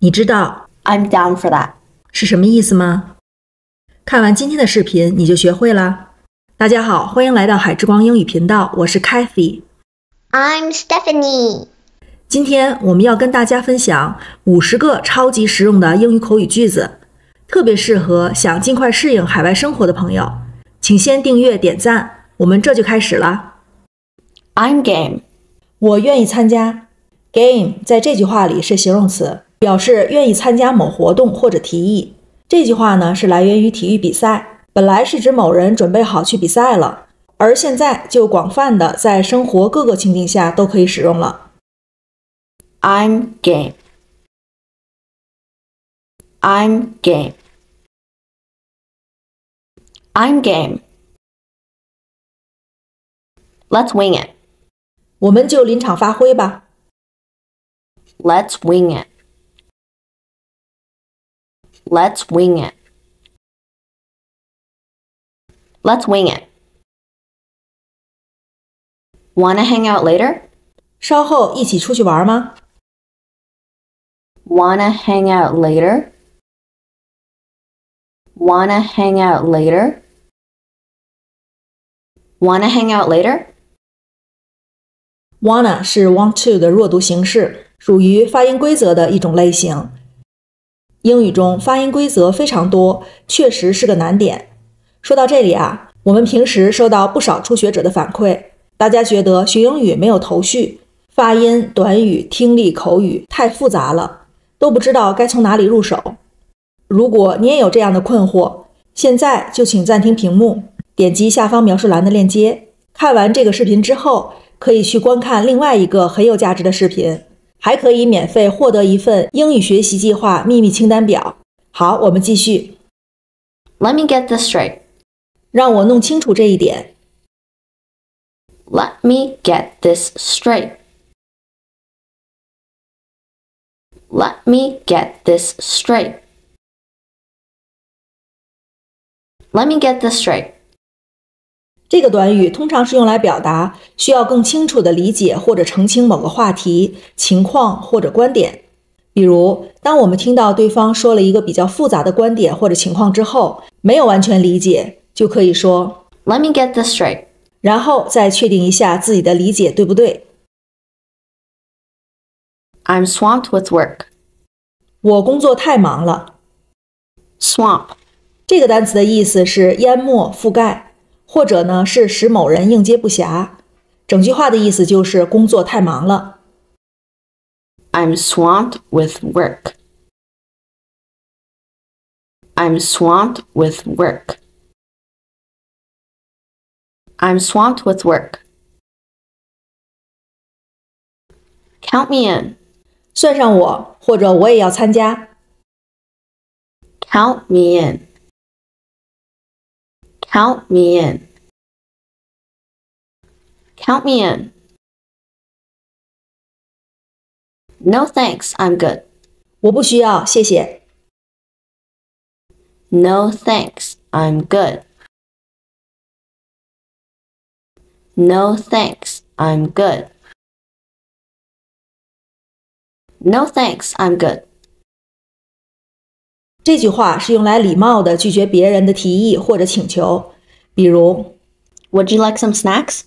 你知道 I'm down for that. 是什么意思吗？看完今天的视频，你就学会了。大家好，欢迎来到海之光英语频道，我是 Kathy。I'm Stephanie. 今天我们要跟大家分享五十个超级实用的英语口语句子，特别适合想尽快适应海外生活的朋友。请先订阅点赞，我们这就开始了。I'm game. 我愿意参加。Game 在这句话里是形容词，表示愿意参加某活动或者提议。这句话呢是来源于体育比赛，本来是指某人准备好去比赛了，而现在就广泛的在生活各个情境下都可以使用了。I'm game. I'm game. I'm game. Let's wing it. 我们就临场发挥吧。Let's wing it. Let's wing it. Let's wing it. Wanna hang out later? 稍后一起出去玩吗？ Wanna hang out later? Wanna hang out later? Wanna hang out later? Wanna 是 want to 的弱读形式，属于发音规则的一种类型。 英语中发音规则非常多，确实是个难点。说到这里啊，我们平时收到不少初学者的反馈，大家觉得学英语没有头绪，发音、短语、听力、口语太复杂了，都不知道该从哪里入手。如果你也有这样的困惑，现在就请暂停屏幕，点击下方描述栏的链接。看完这个视频之后，可以去观看另外一个很有价值的视频，还可以免费获得一份英语学习计划秘密清单表。好，我们继续， Let me get this straight. 让我弄清楚这一点。 Let me get this straight. Let me get this straight. Let me get this straight. 这个短语通常是用来表达需要更清楚地理解或者澄清某个话题、情况或者观点。比如，当我们听到对方说了一个比较复杂的观点或者情况之后，没有完全理解，就可以说，Let me get this straight. 然后再确定一下自己的理解对不对。I'm swamped with work. 我工作太忙了。Swamp. 这个单词的意思是淹没、覆盖，或者呢是使某人应接不暇。整句话的意思就是工作太忙了。 I'm swamped with work. I'm swamped with work. I'm swamped with work. Count me in. 算上我，或者我也要参加。 Count me in. Count me in. Count me in. No thanks, I'm good. 我不需要，谢谢。 No thanks, I'm good. No thanks, I'm good. No thanks, I'm good. 这句话是用来礼貌地拒绝别人的提议或者请求，比如 Would you like some snacks?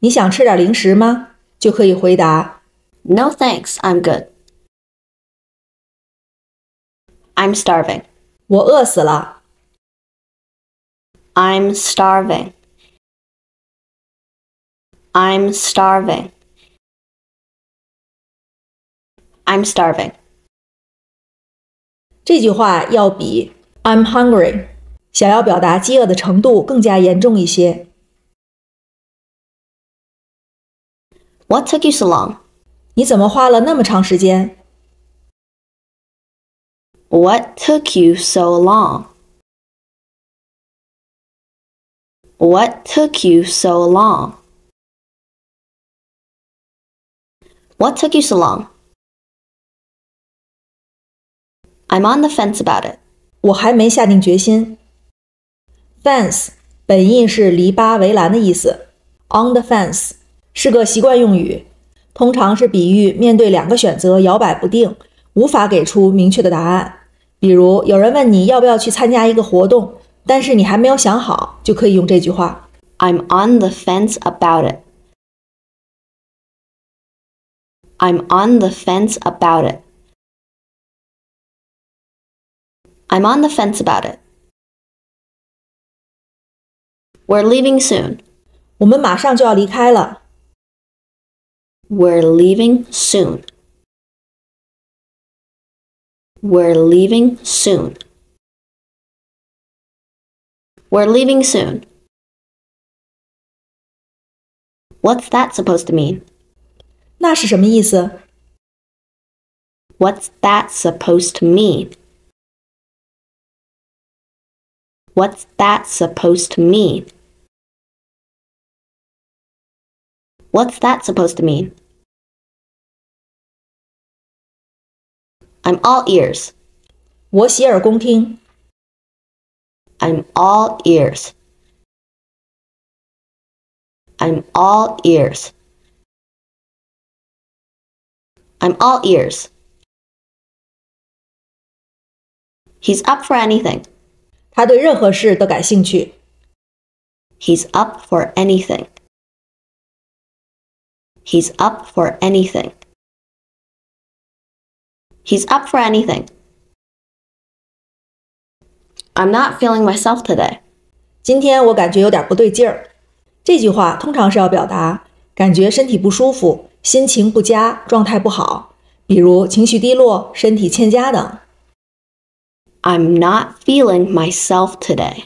你想吃点零食吗？就可以回答 No thanks, I'm good. I'm starving. 我饿死了。 I'm starving. I'm starving. I'm starving. 这句话要比 I'm hungry 想要表达饥饿的程度更加严重一些。 What took you so long? 你怎么花了那么长时间？ What took you so long? What took you so long? What took you so long? I'm on the fence about it. 我还没下定决心。Fence 本意是篱笆、围栏的意思，on the fence 是个习惯用语，通常是比喻面对两个选择摇摆不定，无法给出明确的答案。比如，有人问你要不要去参加一个活动，但是你还没有想好，就可以用这句话。I'm on the fence about it. I'm on the fence about it. I'm on the fence about it. We're leaving soon. 我们马上就要离开了， We're leaving soon. We're leaving soon. We're leaving soon. What's that supposed to mean? 那是什么意思？ What's that supposed to mean? What's that supposed to mean? What's that supposed to mean? I'm all ears. 我洗耳恭听。 I'm all ears. I'm all ears. I'm all ears. He's up for anything. 他对任何事都感兴趣。 He's up for anything. He's up for anything. He's up for anything. I'm not feeling myself today. 今天我感觉有点不对劲儿。这句话通常是要表达感觉身体不舒服、心情不佳、状态不好，比如情绪低落、身体欠佳等。 I'm not feeling myself today.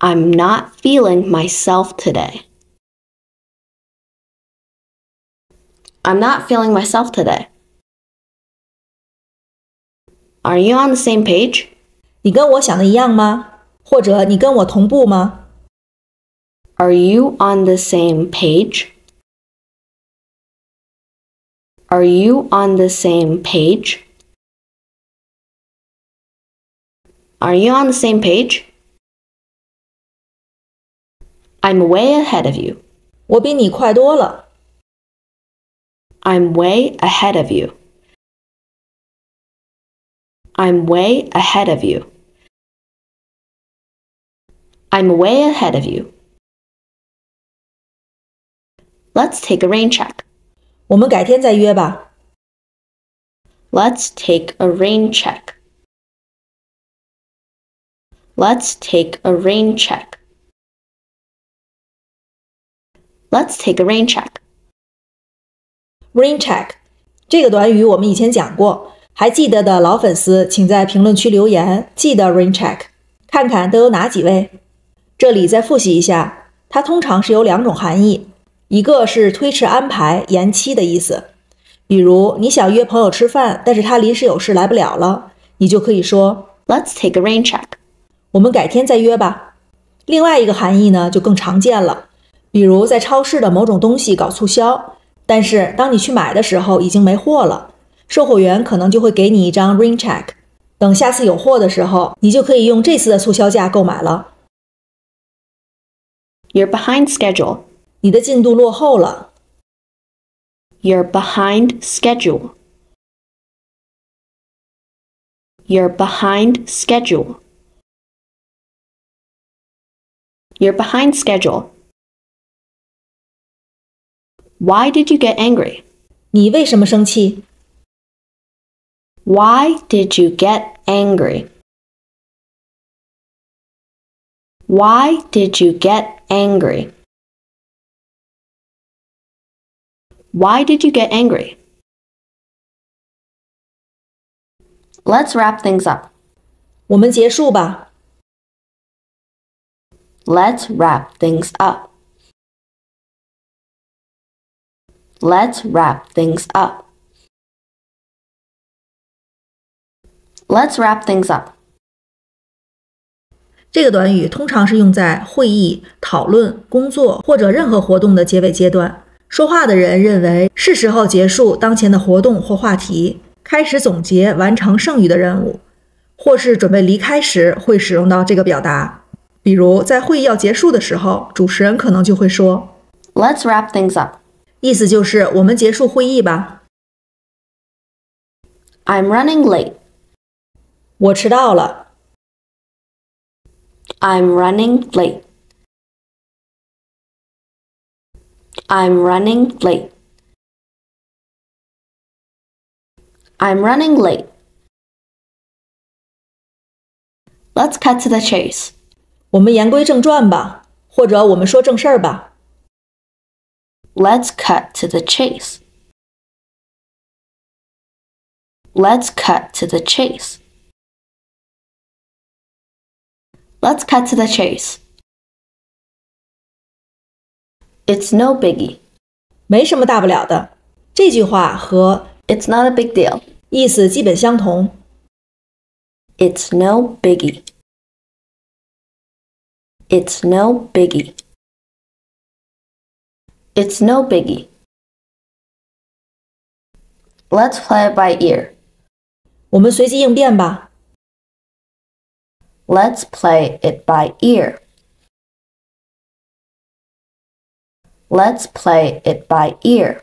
I'm not feeling myself today. I'm not feeling myself today. Are you on the same page? 你跟我想的一样吗？或者你跟我同步吗？ Are you on the same page? Are you on the same page? Are you on the same page? I'm way ahead of you. 我比你快多了。 I'm way ahead of you. I'm way ahead of you. I'm way ahead of you. Let's take a rain check. 我们改天再约吧。 Let's take a rain check. Let's take a rain check. Let's take a rain check. Rain check 这个短语我们以前讲过，还记得的老粉丝请在评论区留言，记得 rain check，看看都有哪几位。这里再复习一下，它通常是有两种含义，一个是推迟安排、延期的意思，比如你想约朋友吃饭，但是他临时有事来不了了，你就可以说 Let's take a rain check. 我们改天再约吧。另外一个含义呢，就更常见了，比如在超市的某种东西搞促销，但是当你去买的时候已经没货了，售货员可能就会给你一张 rain check，等下次有货的时候，你就可以用这次的促销价购买了。You're behind schedule. 你的进度落后了，You're behind schedule. You're behind schedule. You're behind schedule. Why did you get angry? 你为什么生气？ Why did you get angry? Why did you get angry? Why did you get angry? Let's wrap things up. 我们结束吧。 Let's wrap things up. Let's wrap things up. Let's wrap things up. 这个短语通常是用在会议、讨论、工作或者任何活动的结尾阶段。说话的人认为是时候结束当前的活动或话题，开始总结完成剩余的任务，或是准备离开时会使用到这个表达。比如在会议要结束的时候，主持人可能就会说， Let's wrap things up. 意思就是我们结束会议吧。 I'm running late. 我迟到了。 I'm running late. I'm running late. I'm running late. Let's cut to the chase. 我们言归正传吧，或者我们说正事儿吧。 Let's cut to the chase. Let's cut to the chase. Let's cut to the chase. It's no biggie. 没什么大不了的。这句话和 It's not a big deal. 意思基本相同。 It's no biggie. It's no biggie. It's no biggie. Let's play it by ear. 我们随机应变吧。 Let's play it by ear. Let's play it by ear.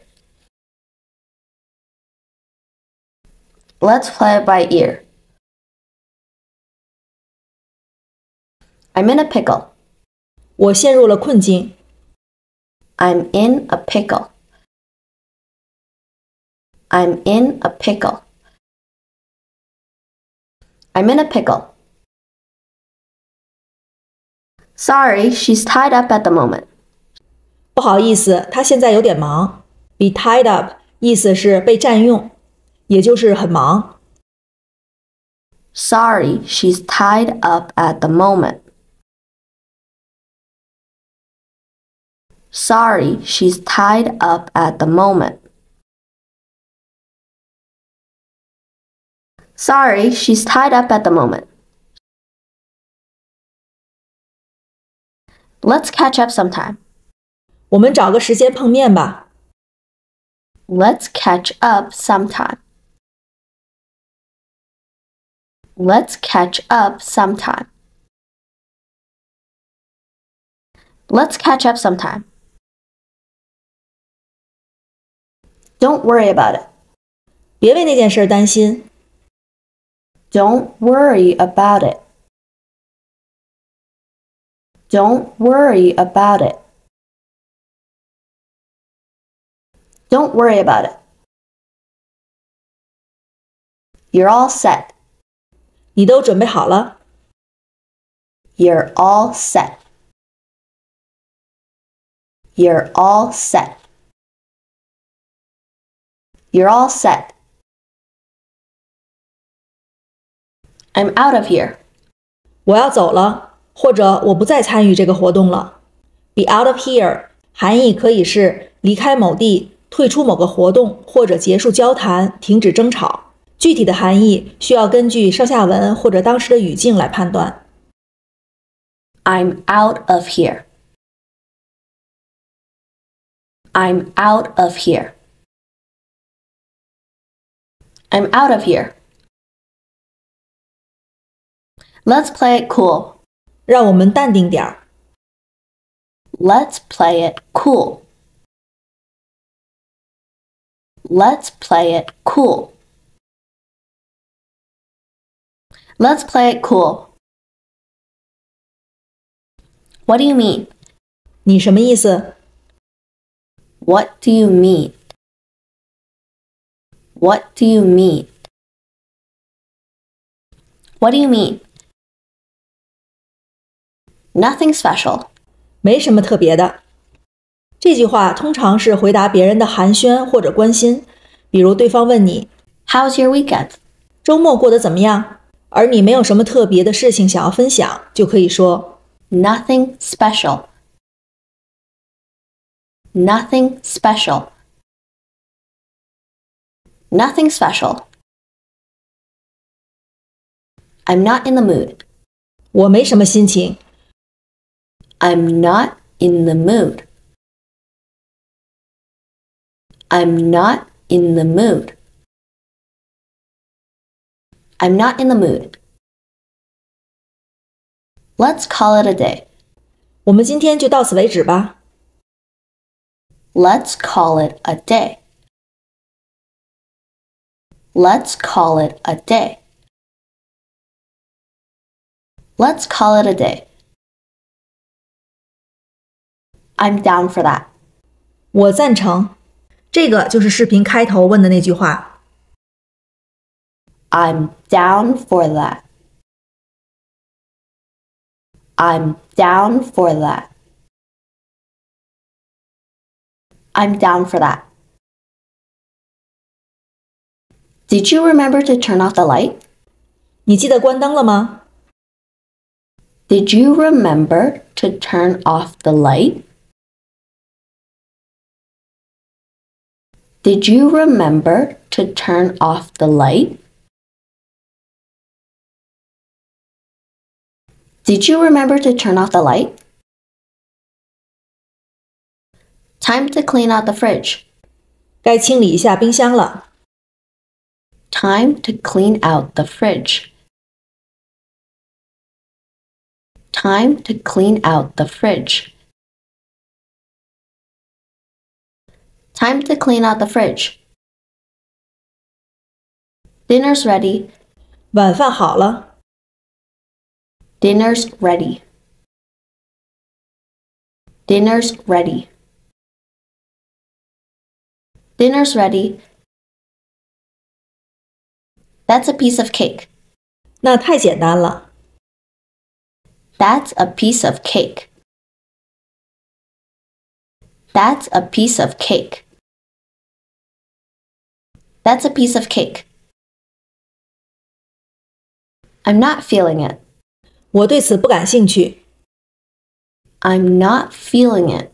Let's play it by ear. I'm in a pickle. 我陷入了困境。 I'm in a pickle. I'm in a pickle. I'm in a pickle. Sorry, she's tied up at the moment. 不好意思，他现在有点忙。Be tied up 意思是被占用，也就是很忙。 Sorry, she's tied up at the moment. Sorry, she's tied up at the moment. Sorry, she's tied up at the moment. Let's catch up sometime. 我们找个时间碰面吧。 Let's catch up sometime. Let's catch up sometime. Let's catch up sometime. Don't worry about it. 别为那件事儿担心。 Don't worry about it. Don't worry about it. Don't worry about it. You're all set. 你都准备好了？ You're all set. You're all set. You're all set. I'm out of here. 我要走了，或者我不再参与这个活动了。Be out of here 含义可以是离开某地、退出某个活动，或者结束交谈、停止争吵。具体的含义需要根据上下文或者当时的语境来判断。 I'm out of here. I'm out of here. I'm out of here. Let's play it cool. 让我们淡定点儿。 Let's play it cool. Let's play it cool. Let's play it cool. What do you mean? 你什么意思？ What do you mean? What do you mean? What do you mean? Nothing special. 没什么特别的。这句话通常是回答别人的寒暄或者关心，比如对方问你 How's your weekend? 周末过得怎么样，而你没有什么特别的事情想要分享，就可以说 Nothing special. Nothing special. Nothing special. I'm not in the mood. 我没什么心情。 I'm not in the mood. I'm not in the mood. I'm not in the mood. Let's call it a day. 我们今天就到此为止吧。 Let's call it a day. Let's call it a day. Let's call it a day. I'm down for that. 我赞成。这个就是视频开头问的那句话。 I'm down for that. I'm down for that. I'm down for that. Did you remember to turn off the light? 你记得关灯了吗？ Did you remember to turn off the light? Did you remember to turn off the light? Did you remember to turn off the light? Time to clean out the fridge. 该清理一下冰箱了。 Time to clean out the fridge. Time to clean out the fridge. Time to clean out the fridge. Dinner's ready. 晚饭好了。 Dinner's ready. Dinner's ready. Dinner's ready. That's a piece of cake. 那太简单了。 That's a piece of cake. That's a piece of cake. That's a piece of cake. I'm not feeling it. 我对此不感兴趣。 I'm not feeling it.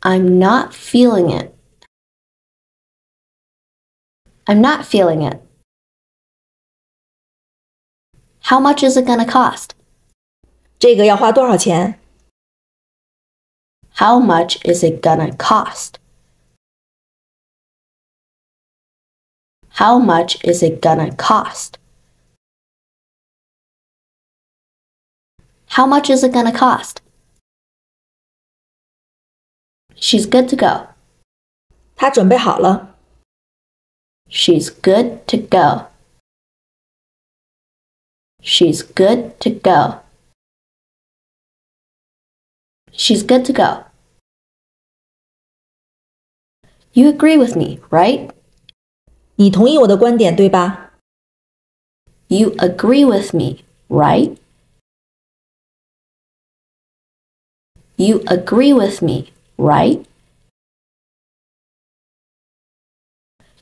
I'm not feeling it. I'm not feeling it. How much is it gonna cost? 这个要花多少钱？ How much is it gonna cost? How much is it gonna cost? How much is it gonna cost? She's good to go. 他准备好了。 She's good to go. She's good to go. She's good to go. You agree with me, right? 你同意我的观点对吧？ You agree with me, right? You agree with me, right?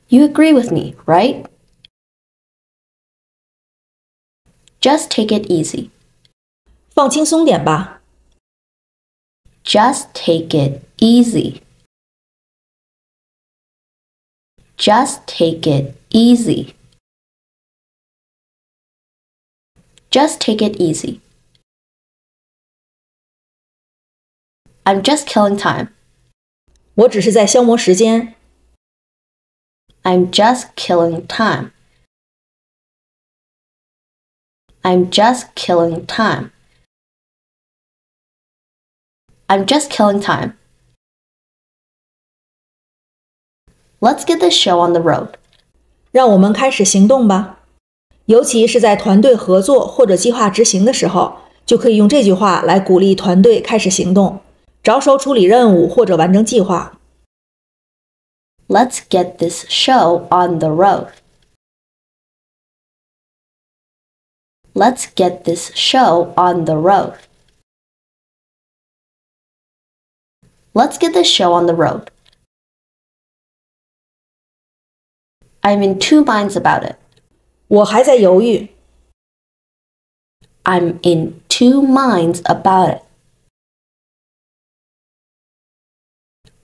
You agree with me, right? Just take it easy. 放轻松点吧。 Just take it easy. Just take it easy. Just take it easy. I'm just killing time. 我只是在消磨时间。 I'm just killing time. I'm just killing time. I'm just killing time. Let's get this show on the road. 让我们开始行动吧。尤其是在团队合作或者计划执行的时候，就可以用这句话来鼓励团队开始行动，着手处理任务或者完成计划。 Let's get this show on the road. Let's get this show on the road. Let's get this show on the road. I'm in two minds about it. 我还在犹豫， I'm in two minds about it.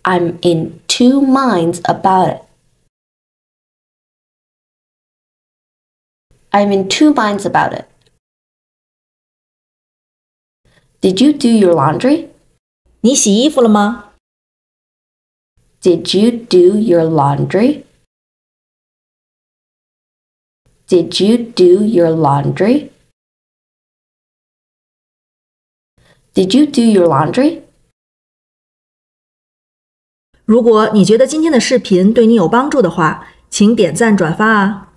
I'm in two minds about it. I'm in two minds about it. Did you do your laundry? 你洗衣服了吗？ Did you do your laundry? Did you do your laundry? Did you do your laundry? 如果你觉得今天的视频对你有帮助的话，请点赞转发啊！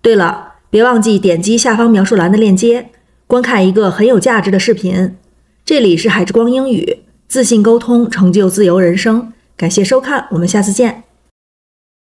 对了，别忘记点击下方描述栏的链接，观看一个很有价值的视频。这里是海之光英语，自信沟通，成就自由人生。感谢收看，我们下次见。